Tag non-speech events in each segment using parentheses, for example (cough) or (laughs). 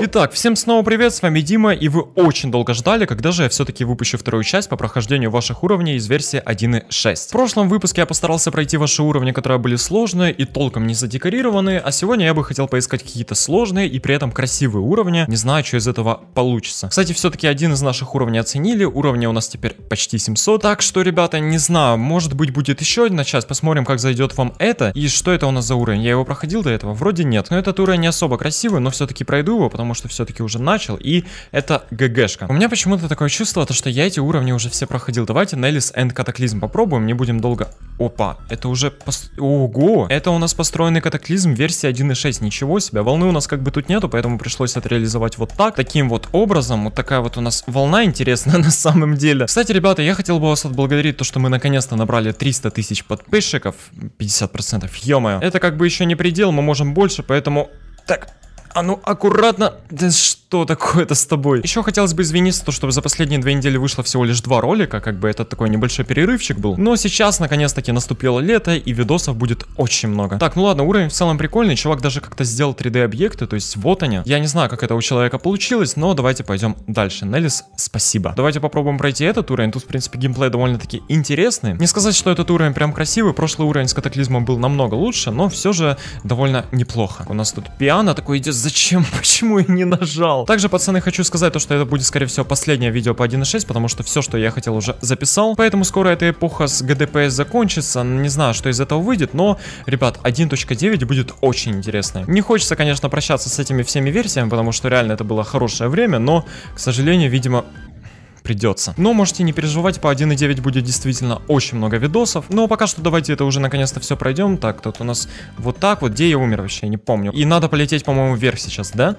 Итак, всем снова привет, с вами Дима, и вы очень долго ждали, когда же я все-таки выпущу вторую часть по прохождению ваших уровней из версии 1.6. В прошлом выпуске я постарался пройти ваши уровни, которые были сложные и толком не задекорированные, а сегодня я бы хотел поискать какие-то сложные и при этом красивые уровни, не знаю, что из этого получится. Кстати, все-таки один из наших уровней оценили, уровни у нас теперь почти 700, так что, ребята, не знаю, может быть будет еще одна часть, посмотрим, как зайдет вам это, и что это у нас за уровень, я его проходил до этого? Вроде нет, но этот уровень не особо красивый, но все-таки пройду его, потому что все-таки уже начал, и это ГГшка. У меня почему-то такое чувство, то, что я эти уровни уже все проходил. Давайте Неллис Энд Катаклизм попробуем, не будем долго... Опа, это уже... Пос... Ого! Это у нас построенный Катаклизм версии 1.6, ничего себе. Волны у нас как бы тут нету, поэтому пришлось это реализовать вот так, таким вот образом. Вот такая вот у нас волна интересная (laughs) на самом деле. Кстати, ребята, я хотел бы вас отблагодарить, то, что мы наконец-то набрали 300 тысяч подписчиков, 50%, ё-моё. Это как бы еще не предел, мы можем больше, поэтому... Так, а ну аккуратно. Да что такое-то с тобой? Еще хотелось бы извиниться, то, что за последние две недели вышло всего лишь два ролика, как бы это такой небольшой перерывчик был. Но сейчас, наконец-таки, наступило лето, и видосов будет очень много. Так, ну ладно, уровень в целом прикольный, чувак даже как-то сделал 3D-объекты, то есть вот они. Я не знаю, как это у человека получилось, но давайте пойдем дальше. Неллис, спасибо. Давайте попробуем пройти этот уровень. Тут, в принципе, геймплей довольно-таки интересный. Не сказать, что этот уровень прям красивый, прошлый уровень с катаклизмом был намного лучше, но все же довольно неплохо. У нас тут пиано такой идет зачем, (laughs) почему я не нажал? Также, пацаны, хочу сказать то, что это будет, скорее всего, последнее видео по 1.6, потому что все, что я хотел, уже записал. Поэтому скоро эта эпоха с GDPS закончится. Не знаю, что из этого выйдет, но, ребят, 1.9 будет очень интересной. Не хочется, конечно, прощаться с этими всеми версиями, потому что реально это было хорошее время, но, к сожалению, видимо, придется. Но можете не переживать, по 1.9 будет действительно очень много видосов. Но пока что давайте это уже наконец-то все пройдем. Так, тут у нас вот так вот. Где я умер вообще, я не помню. И надо полететь, по-моему, вверх сейчас, да?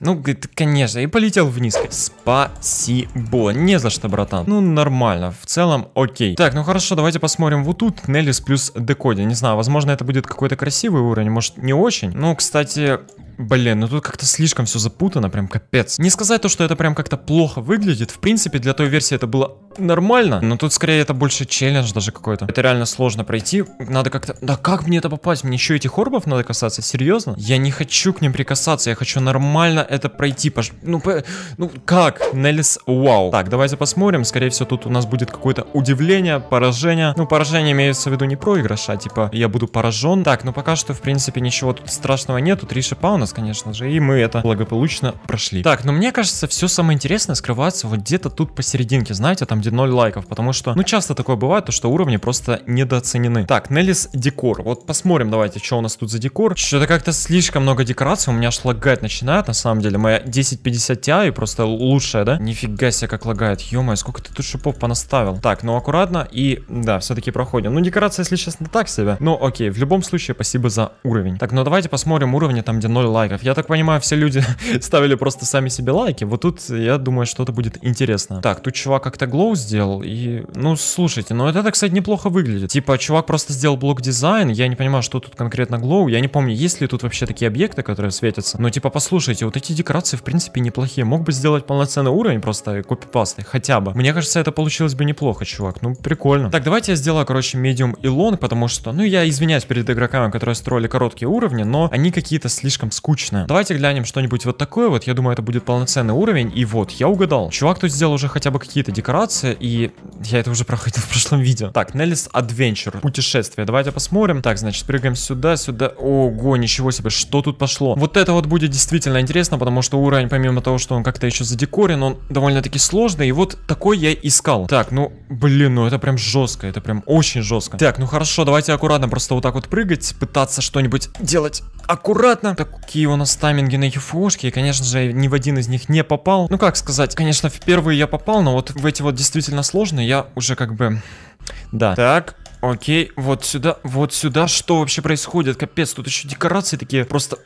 Ну, конечно, и полетел вниз. Спасибо. Не за что, братан. Ну, нормально. В целом, окей. Так, ну хорошо, давайте посмотрим вот тут. Неллис плюс декоди. Не знаю, возможно, это будет какой-то красивый уровень, может, не очень. Ну, кстати, Блин, ну тут как-то слишком все запутано, прям капец. Не сказать то, что это прям как-то плохо выглядит. В принципе, для той версии это было нормально. Но тут скорее это больше челлендж даже какой-то. Это реально сложно пройти. Надо как-то... Да как мне это попасть? Мне еще этих орбов надо касаться? Серьезно? Я не хочу к ним прикасаться. Я хочу нормально это пройти. Пош... Ну, по... ну как? Неллис, вау. Так, давайте посмотрим. Скорее всего, тут у нас будет какое-то удивление, поражение. Ну, поражение имеется в виду не проигрыш, а типа я буду поражен. Так, ну пока что, в принципе, ничего тут страшного нету. Три шипа у нас нас, конечно же, и мы это благополучно прошли. Так, но мне кажется, все самое интересное скрывается вот где-то тут посерединке, знаете, там где 0 лайков, потому что, ну, часто такое бывает, то, что уровни просто недооценены. Так, Неллис декор, вот посмотрим давайте, что у нас тут за декор. Что-то как-то слишком много декораций, у меня аж лагать начинает, на самом деле, моя 1050 Ti просто лучшая, да? Нифига себе, как лагает, ё сколько ты тут шипов понаставил. Так, ну, аккуратно, и, да, все-таки проходим. Ну, декорация, если честно, так себе, но окей, в любом случае, спасибо за уровень. Так, ну, давайте посмотрим уровни там, где 0 лайков. Я так понимаю, все люди (laughs) ставили просто сами себе лайки. Вот тут, я думаю, что-то будет интересно. Так, тут чувак как-то glow сделал. И, ну, слушайте, ну это, кстати, неплохо выглядит. Типа, чувак просто сделал block design. Я не понимаю, что тут конкретно glow. Я не помню, есть ли тут вообще такие объекты, которые светятся. Но, типа, послушайте, вот эти декорации, в принципе, неплохие. Мог бы сделать полноценный уровень просто копипастой, хотя бы. Мне кажется, это получилось бы неплохо, чувак. Ну, прикольно. Так, давайте я сделаю, короче, medium и long, потому что, ну, я извиняюсь перед игроками, которые строили короткие уровни, но они какие-то слишком скучные. Давайте глянем что-нибудь вот такое вот. Я думаю, это будет полноценный уровень. И вот, я угадал. Чувак тут сделал уже хотя бы какие-то декорации. И я это уже проходил (laughs) в прошлом видео. Так, Nellis Adventure. Путешествие. Давайте посмотрим. Так, значит, прыгаем сюда, сюда. Ого, ничего себе, что тут пошло. Вот это вот будет действительно интересно, потому что уровень, помимо того, что он как-то еще задекорен, он довольно-таки сложный. И вот такой я искал. Так, ну, блин, ну это прям жестко. Это прям очень жестко. Так, ну хорошо, давайте аккуратно просто вот так вот прыгать, пытаться что-нибудь делать аккуратно. Такие у нас тайминги на юфошке, и, конечно же, ни в один из них не попал. Ну, как сказать, конечно, в первые я попал, но вот в эти вот действительно сложные я уже как бы... Да. Так, Окей, вот сюда, вот сюда, что вообще происходит? Капец, тут еще декорации такие просто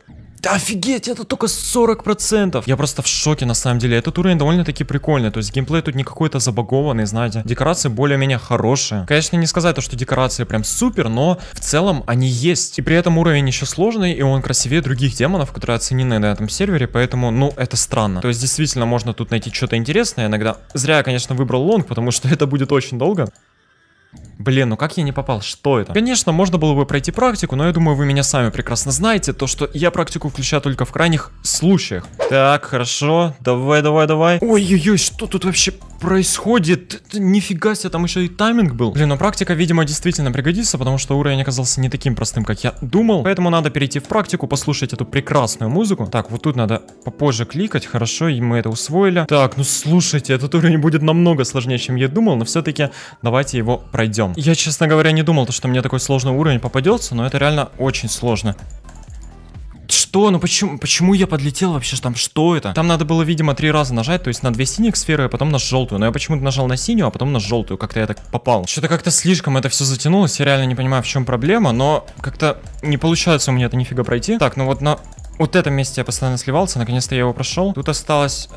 да офигеть, это только 40%. Я просто в шоке на самом деле. Этот уровень довольно-таки прикольный. То есть геймплей тут не какой-то забагованный, знаете. Декорации более-менее хорошие. Конечно, не сказать то, что декорации прям супер, но в целом они есть. И при этом уровень еще сложный, и он красивее других демонов, которые оценены на этом сервере, поэтому, ну, это странно. То есть действительно можно тут найти что-то интересное иногда. Зря я, конечно, выбрал лонг, потому что (laughs) это будет очень долго. Блин, ну как я не попал? Что это? Конечно, можно было бы пройти практику, но я думаю, вы меня сами прекрасно знаете, то, что я практику включаю только в крайних случаях. Так, хорошо, давай, давай, давай. Ой-ой-ой, что тут вообще происходит? Нифига себе, там еще и тайминг был. Блин, ну практика, видимо, действительно пригодится, потому что уровень оказался не таким простым, как я думал. Поэтому надо перейти в практику, послушать эту прекрасную музыку. Так, вот тут надо попозже кликать, хорошо, и мы это усвоили. Так, ну слушайте, этот уровень будет намного сложнее, чем я думал, но все-таки давайте его пройдем. Я, честно говоря, не думал, что мне такой сложный уровень попадется, но это реально очень сложно. Что? Ну почему, почему я подлетел вообще там? Что это? Там надо было, видимо, три раза нажать, то есть на две синих сферы, а потом на желтую. Но я почему-то нажал на синюю, а потом на желтую. Как-то я так попал. Что-то как-то слишком это все затянулось. Я реально не понимаю, в чем проблема, но как-то не получается у меня это нифига пройти. Так, ну вот на вот этом месте я постоянно сливался, наконец-то я его прошел. Тут осталось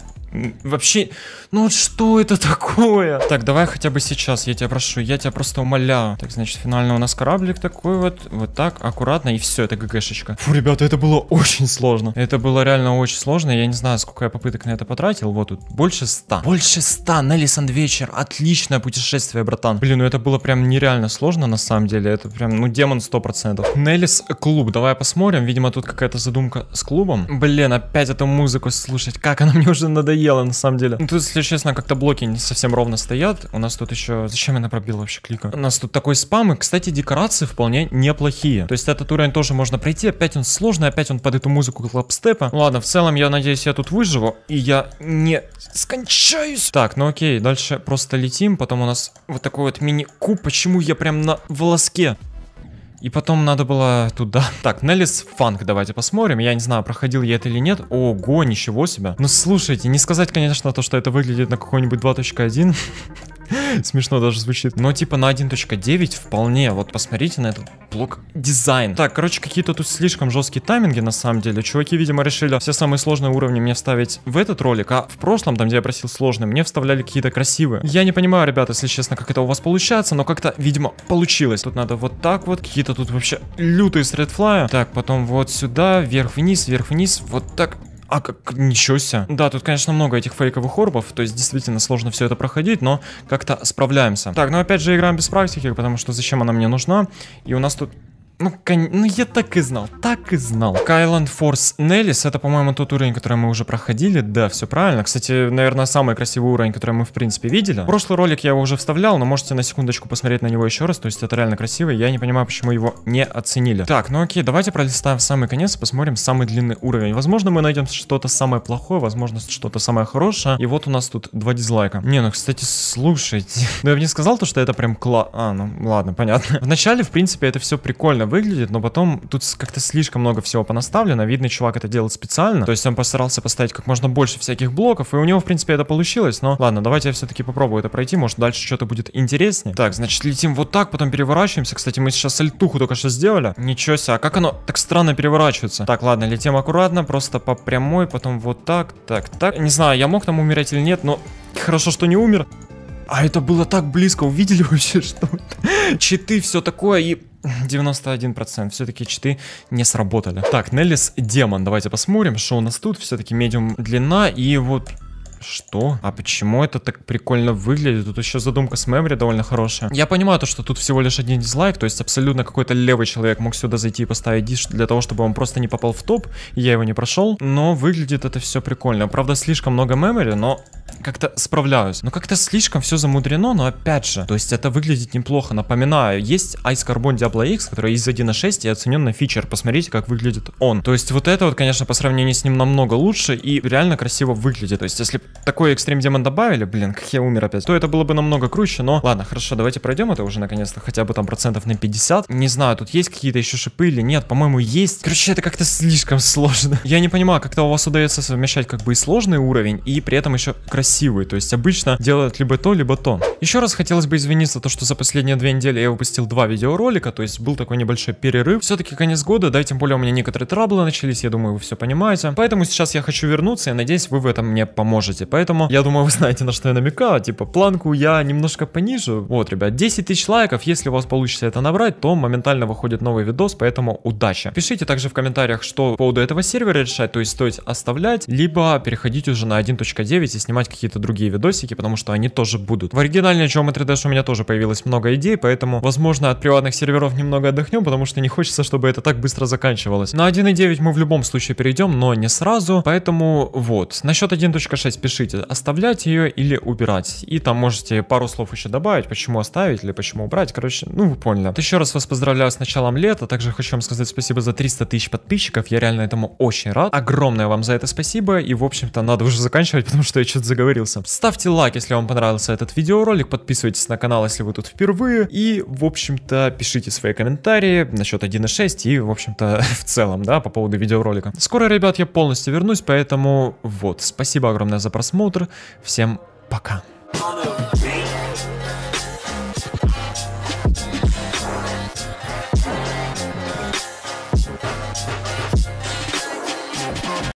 Вообще, ну вот что это такое? Так, давай хотя бы сейчас, я тебя прошу, я тебя просто умоляю. Так, значит, финально у нас кораблик такой вот, вот так, аккуратно, и все, это ГГшечка. Фу, ребята, это было очень сложно. Это было реально очень сложно, я не знаю, сколько я попыток на это потратил. Вот тут, больше ста. Больше ста, Нелли вечер, отличное путешествие, братан. Блин, ну это было прям нереально сложно, на самом деле, это прям, ну, демон 100%. Неллис клуб, давай посмотрим, видимо, тут какая-то задумка с клубом. Блин, опять эту музыку слушать, как она мне уже надоела надоело, на самом деле. Ну, тут, если честно, как-то блоки не совсем ровно стоят. У нас тут еще... Зачем я на пробил вообще клика? У нас тут такой спам, и, кстати, декорации вполне неплохие. То есть этот уровень тоже можно пройти. Опять он сложный, опять он под эту музыку клапстепа. Ладно, в целом, я надеюсь, я тут выживу, и я не скончаюсь. Так, ну окей, дальше просто летим. Потом у нас вот такой вот мини-куб. Почему я прям на волоске? И потом надо было туда. (laughs) Так, Неллис Фанк давайте посмотрим. Я не знаю, проходил я это или нет. Ого, ничего себе. Ну слушайте, не сказать, конечно, то, что это выглядит на какой-нибудь 2.1. (laughs) (laughs) Смешно даже звучит. Но типа на 1.9 вполне. Вот посмотрите на этот блок дизайн. Так, короче, какие-то тут слишком жесткие тайминги на самом деле. Чуваки, видимо, решили все самые сложные уровни мне вставить в этот ролик, а в прошлом, там, где я просил сложные, мне вставляли какие-то красивые. Я не понимаю, ребята, если честно, как это у вас получается, но как-то, видимо, получилось. Тут надо вот так вот. Какие-то тут вообще лютые стредфлая. Так, потом вот сюда, вверх-вниз, вверх-вниз, вот так. А как, ничего себе. Да, тут, конечно, много этих фейковых орбов, то есть действительно сложно все это проходить, но как-то справляемся. Так, ну опять же играем без практики, потому что зачем она мне нужна? И у нас тут ну, кон... ну, я так и знал, так и знал. Кайланд Форс Неллис, это, по-моему, тот уровень, который мы уже проходили. Да, все правильно. Кстати, наверное, самый красивый уровень, который мы, в принципе, видели. Прошлый ролик я его уже вставлял, но можете на секундочку посмотреть на него еще раз. То есть это реально красивый. Я не понимаю, почему его не оценили. Так, ну окей, давайте пролистаем в самый конец посмотрим самый длинный уровень. Возможно, мы найдем что-то самое плохое, возможно, что-то самое хорошее. И вот у нас тут два дизлайка. Не, ну, кстати, слушайте. (laughs) ну, я бы не сказал то, что это прям кла... А, ну, ладно, понятно. (laughs) Вначале, в принципе, это все прикольно выглядит, но потом тут как-то слишком много всего понаставлено. Видно, чувак это делает специально. То есть он постарался поставить как можно больше всяких блоков, и у него, в принципе, это получилось. Но ладно, давайте я все-таки попробую это пройти. Может, дальше что-то будет интереснее. Так, значит, летим вот так, потом переворачиваемся. Кстати, мы сейчас сальтуху только что сделали. Ничего себе, а как оно так странно переворачивается? Так, ладно, летим аккуратно, просто по прямой, потом вот так, так, так. Не знаю, я мог там умереть или нет, но хорошо, что не умер. А это было так близко, увидели (laughs) вообще, что читы, все такое, и 91%. Все-таки читы не сработали. Так, Неллис Демон. Давайте посмотрим, что у нас тут. Все-таки медиум длина. И вот что? А почему это так прикольно выглядит? Тут еще задумка с мемори довольно хорошая. Я понимаю то, что тут всего лишь один дизлайк, то есть абсолютно какой-то левый человек мог сюда зайти и поставить диш для того, чтобы он просто не попал в топ, и я его не прошел. Но выглядит это все прикольно. Правда, слишком много мемори, но как-то справляюсь. Но как-то слишком все замудрено, но опять же, то есть это выглядит неплохо. Напоминаю, есть Ice Carbon Diablo X, который из 1.6 и оцененный фичер. Посмотрите, как выглядит он. То есть вот это вот, конечно, по сравнению с ним намного лучше и реально красиво выглядит. То есть если такой экстрим демон добавили, блин, как я умер опять, то это было бы намного круче, но ладно, хорошо, давайте пройдем это уже наконец-то, хотя бы там процентов на 50. Не знаю, тут есть какие-то еще шипы или нет, по-моему, есть. Короче, это как-то слишком (laughs) сложно. Я не понимаю, как-то у вас удается совмещать как бы и сложный уровень, и при этом еще красивый, то есть обычно делают либо то, либо то. Еще раз хотелось бы извиниться, то, что за последние две недели я выпустил два видеоролика, то есть был такой небольшой перерыв. Все-таки конец года, да, тем более у меня некоторые траблы начались, я думаю, вы все понимаете. Поэтому сейчас я хочу вернуться, и надеюсь, вы в этом мне поможете. Поэтому, я думаю, (laughs) вы знаете, на что я намекаю. Типа, планку я немножко понижу. Вот, ребят, 10 тысяч лайков. Если у вас получится это набрать, то моментально выходит новый видос, поэтому удачи. Пишите также в комментариях, что по поводу этого сервера решать, то есть стоит оставлять, либо переходить уже на 1.9 и снимать какие какие-то другие видосики, потому что они тоже будут. В оригинальной Geometry Dash у меня тоже появилось много идей, поэтому, возможно, от приватных серверов немного отдохнем, потому что не хочется, чтобы это так быстро заканчивалось. На 1.9 мы в любом случае перейдем, но не сразу, поэтому вот. Насчет 1.6 пишите, оставлять ее или убирать. И там можете пару слов еще добавить, почему оставить или почему убрать. Короче, ну вы поняли. Вот еще раз вас поздравляю с началом лета, также хочу вам сказать спасибо за 300 тысяч подписчиков, я реально этому очень рад. Огромное вам за это спасибо, и в общем-то надо уже заканчивать, (laughs) потому что я что-то заговорился. Ставьте лайк, если вам понравился этот видеоролик, подписывайтесь на канал, если вы тут впервые, и в общем-то пишите свои комментарии насчет 1.6 и в общем-то (laughs) в целом, да, по поводу видеоролика. Скоро, ребят, я полностью вернусь, поэтому вот, спасибо огромное за просмотр, всем пока.